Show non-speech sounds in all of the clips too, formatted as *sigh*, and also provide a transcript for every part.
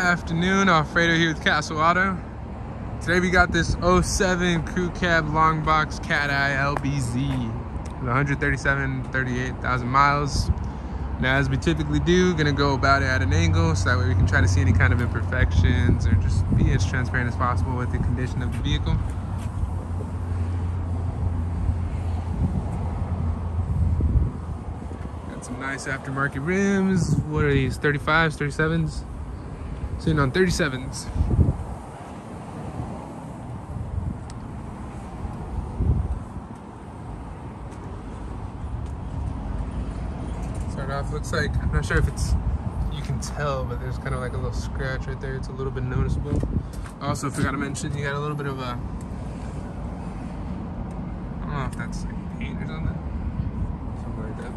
afternoon, Alfredo here with Castle Auto. Today we got this 07 Crew Cab Long Box Cat Eye LBZ with 137, 38,000 miles. Now as we typically do, gonna go about it at an angle so that way we can try to see any kind of imperfections or just be as transparent as possible with the condition of the vehicle. Got some nice aftermarket rims. What are these, 35s, 37s? Sitting on 37s. Start off, looks like, I'm not sure if it's, you can tell, but there's kind of like a little scratch right there. It's a little bit noticeable. Also, forgot to mention, you got a little bit of a, I don't know if that's like paint or something. Something like that.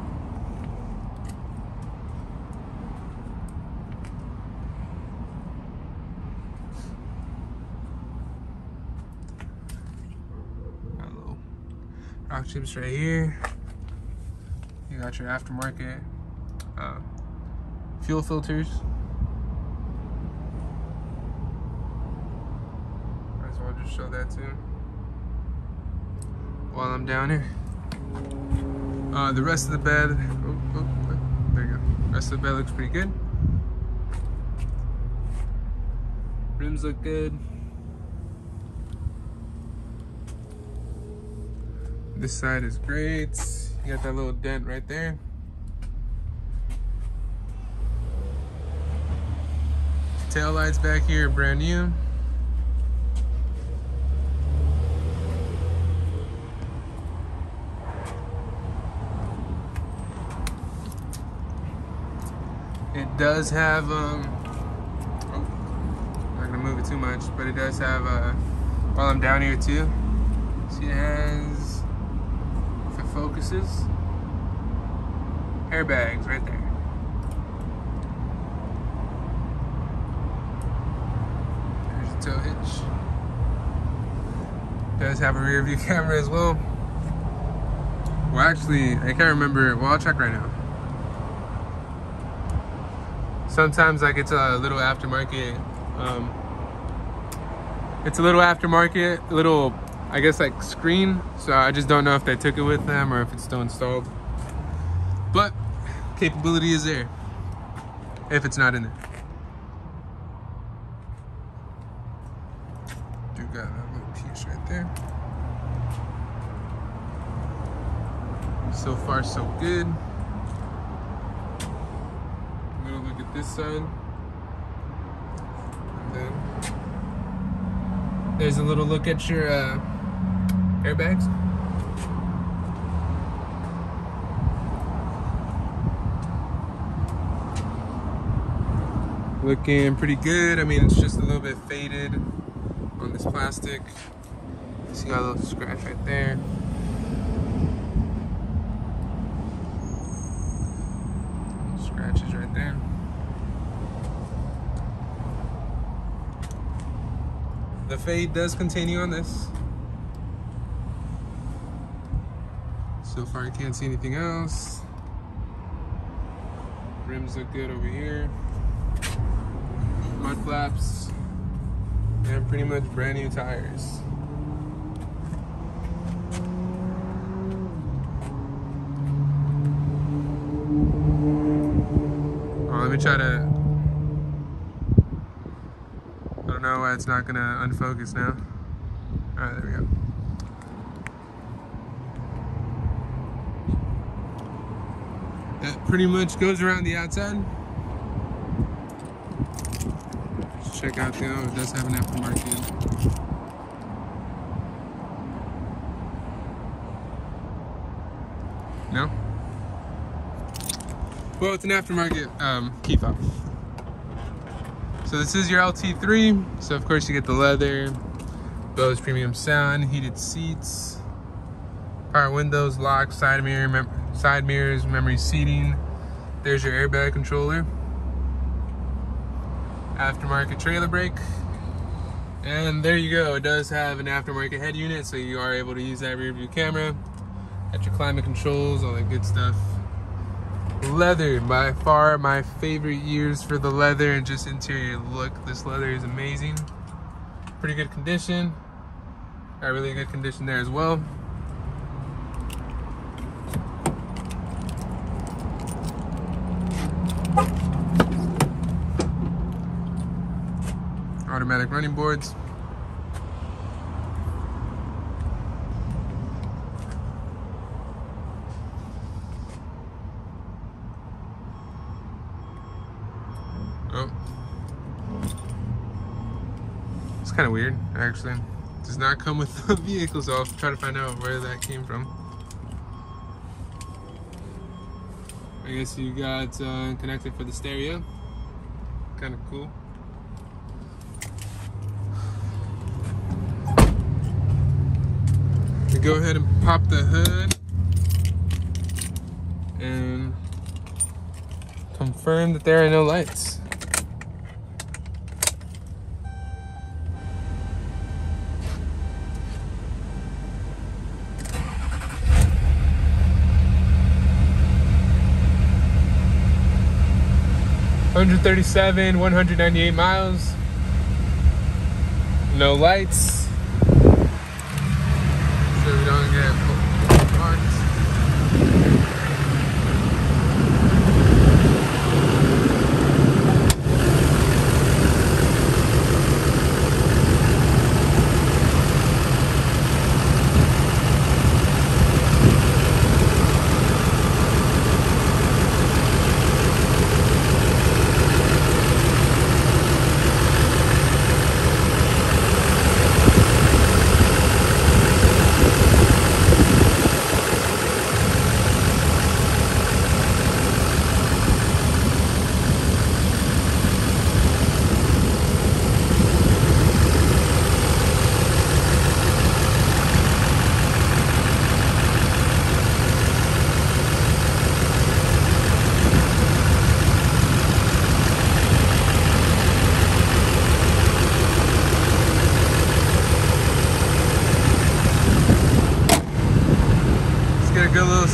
Got a little rock chips right here. You got your aftermarket uh, fuel filters. Might as well just show that too. While I'm down here. Uh, the rest of the bed, oh, oh, oh, there you go. Rest of the bed looks pretty good. Rims look good. This side is great. You got that little dent right there. Tail lights back here brand new. It does have, um, oh, not gonna move it too much, but it does have, uh, while I'm down here too, see it has, focuses, airbags right there. There's a tow hitch. Does have a rear view *laughs* camera as well. Well, actually, I can't remember. Well, I'll check right now. Sometimes, like, it's a little aftermarket. Um, it's a little aftermarket, a little, I guess, like screen. So I just don't know if they took it with them or if it's still installed. But capability is there if it's not in there. Do got that little piece right there. So far, so good. I'm gonna look at this side. And then there's a little look at your uh, airbags. Looking pretty good. I mean, it's just a little bit faded on this plastic. See got a little scratch right there. Scratches right there. The fade does continue on this. So far I can't see anything else. Rims look good over here. Mud flaps. And pretty much brand new tires. Oh, let me try to I don't know why it's not gonna unfocus now. All right, there we go. That pretty much goes around the outside. Let's check out the, oh, it does have an aftermarket. No? Well, it's an aftermarket um, key fob. So this is your LT3. So of course you get the leather, Bose premium sound, heated seats, power windows, locks, side mirror, side mirrors, memory seating. There's your airbag controller. Aftermarket trailer brake. And there you go. It does have an aftermarket head unit, so you are able to use that rear view camera. Got your climate controls, all that good stuff. leather by far my favorite years for the leather and just interior look this leather is amazing pretty good condition got really good condition there as well automatic running boards Oh. It's kind of weird, actually. Does not come with *laughs* the vehicle, so I'll try to find out where that came from. I guess you got uh, connected for the stereo. Kind of cool. Go ahead and pop the hood and confirm that there are no lights. 137, 198 miles. No lights. So we don't get good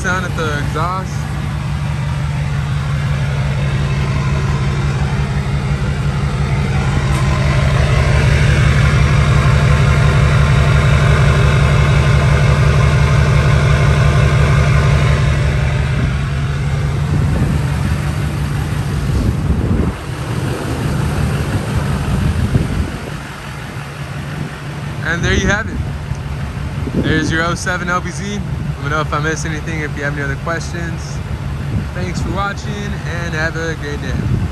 sound at the exhaust. And there you have it. There's your 07 LBZ. Me know if I missed anything, if you have any other questions. Thanks for watching, and have a great day.